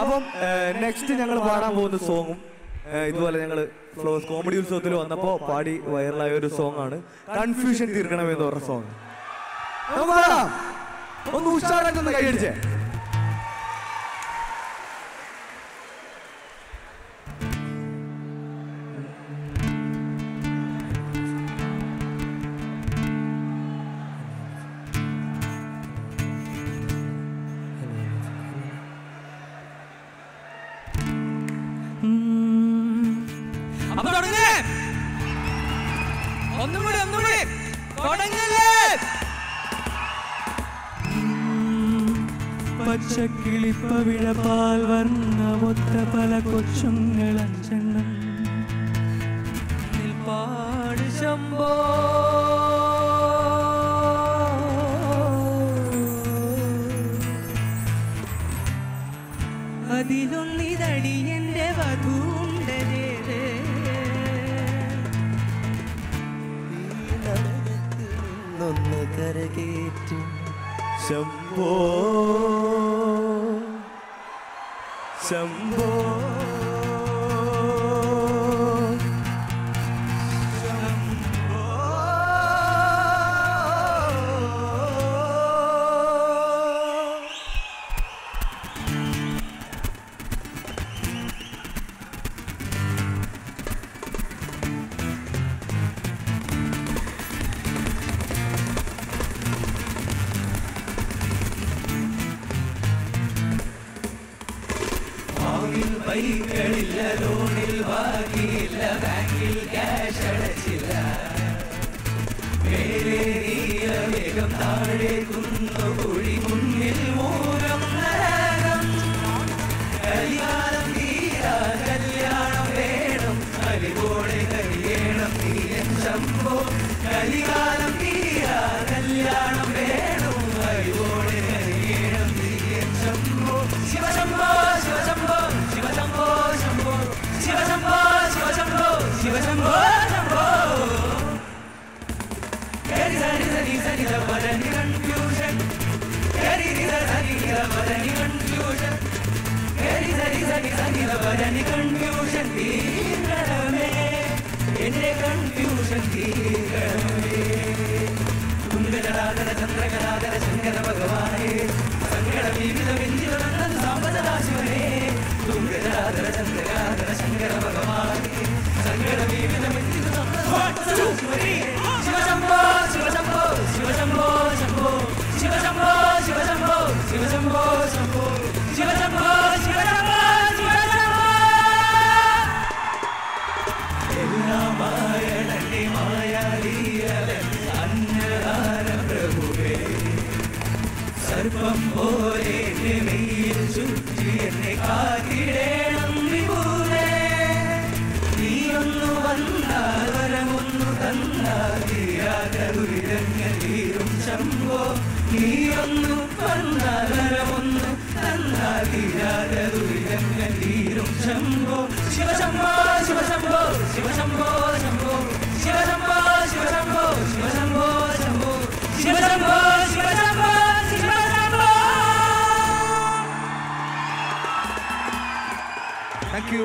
അപ്പം നെക്സ്റ്റ് ഞങ്ങൾ പാടാൻ പോകുന്ന സോങ്ങും ഇതുപോലെ ഞങ്ങൾ ഫ്ലോസ് കോമഡി ഉത്സവത്തിൽ വന്നപ്പോൾ പാടി വൈറലായ ഒരു സോങ് ആണ് കൺഫ്യൂഷൻ തീർക്കണമെന്ന് പറഞ്ഞ സോങ് ഒന്ന് ഉഷാറായിട്ടൊന്ന് കൈയടിച്ചേ. ഒന്നും കൂടി തുടങ്ങല്ലേ കൂടി. തുടങ്ങല്ലേ. വന്ന മൊത്ത ഒത്ത പല കൊച്ചുങ്ങളഞ്ചെണ്ണം. നിൽപ്പാട് ശംഭോ. വന്ന് കരകേറ്റും. ശംഭോ ശംഭോ. വൈകളില്ല ലോണിൽ ബാക്കിയില്ല ബാങ്കിൽ ക്യാഷ് അടച്ചില്ല മേലേറിയ വേഗം താഴെ കുന്നു കുഴി മുന്നിൽ മൂലം നരകം കല്യാണം തീരാ കല്യാണം വേണം അരിപോടെ കഴിയണം തീരം ശമ്പോ കലികാലം മദനി കൺഫ്യൂഷൻ മദനി കൺഫ്യൂഷൻ മദനി കൺഫ്യൂഷൻ തീരണമേ എന്റെ കൺഫ്യൂഷൻ തീരണമേ കുന്തകലാതര ചന്ദ്രകലാതര ശങ്കര ഭഗവാനേ സങ്കട ജീവിത വിന്ദിത സാമ്പദാശിവനേ തുങ്കജാതര ചന്ദ്രകലാതര ശങ്കര ഭഗവാനേ സങ്കട ജീവിത വിന്ദിത ശിവശമ്പ ശിവശംഭോ ശംഭോ ശിവശംഭോ ശിവശംഭോ ശിവശംഭോയണി മായാലീയവൻ അന്നദാന പ്രഭുവേ സർപ്പം പോലെ എന്നെ മെയ്യിൽ ചുറ്റി എന്നെ കാത്തിടേണം വിഭൂരേ നീയൊന്നു വന്നാൽ വരമൊന്നു തന്നാൽ തീരാത ദുരിതങ്ങൾ തീരും ശംഭോ നീ ഒന്ന് വന്നാലൊന്ന് തീരും ശംഭോ ശിവശംഭോ ശിവശംഭോ ശിവശംഭോ ശംഭോ ശിവശംഭോ ശിവശംഭോ ശിവശംഭോ ശിവശംഭോ ശിവശംഭോ ശിവശംഭോ. താങ്ക്